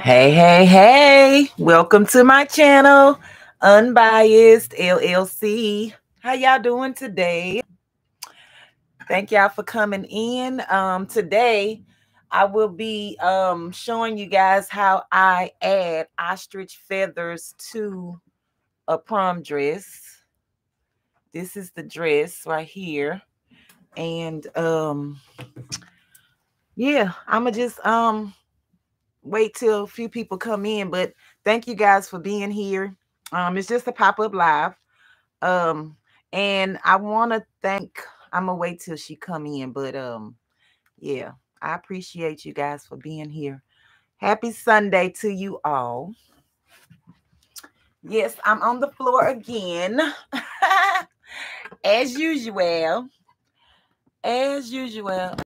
Hey, hey, hey. Welcome to my channel, Unbiased LLC. How y'all doing today? Thank y'all for coming in. Um, today, I will be um, showing you guys how I add ostrich feathers to a prom dress. This is the dress right here. And um, yeah, I'm gonna just um wait till a few people come in, but thank you guys for being here. Um, it's just a pop-up live. Um, and I want to thank I'm gonna wait till she come in, but um, yeah, I appreciate you guys for being here. Happy Sunday to you all. Yes, I'm on the floor again, as usual. As usual.